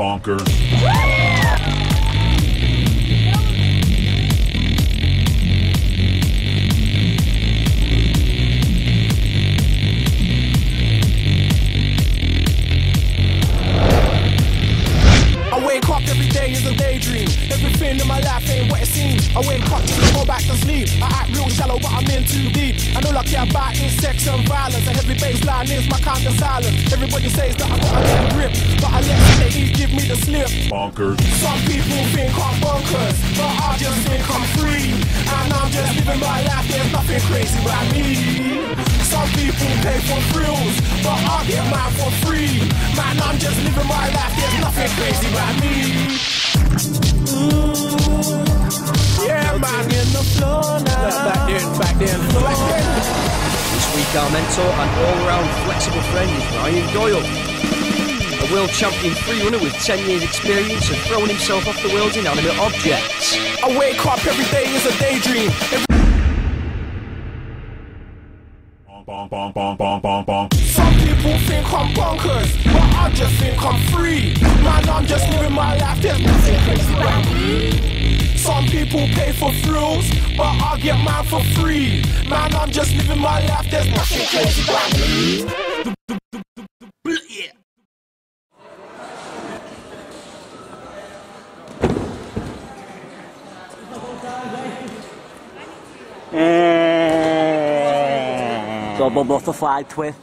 Bonkers. Go back to sleep. I act real shallow, but I'm in too deep. And all I care about is sex and violence. A heavy bassline is my kind of silence. Everybody says that I got a little grip, but I let ladies give me the slip. Bonkers. Some people think I'm bonkers, but I just think I'm free. And I'm just living my life, there's nothing crazy about me. Some people pay for thrills, but I get mine for free. Man, I'm just living my life, there's nothing crazy about me. Ooh, yeah, in the floor now. Back then, back then, back then. This week, our mentor and all-round flexible friend is Ryan Doyle. A world champion free runner with 10 years experience of throwing himself off the world's inanimate objects. I wake up every day is a daydream. Every. Some people think I'm bonkers, but I just think I'm free. Man, I'm just living my people pay for thrills, but I get mine for free. Man, I'm just living my life, there's nothing crazy about me. Eh. Double butterfly twist.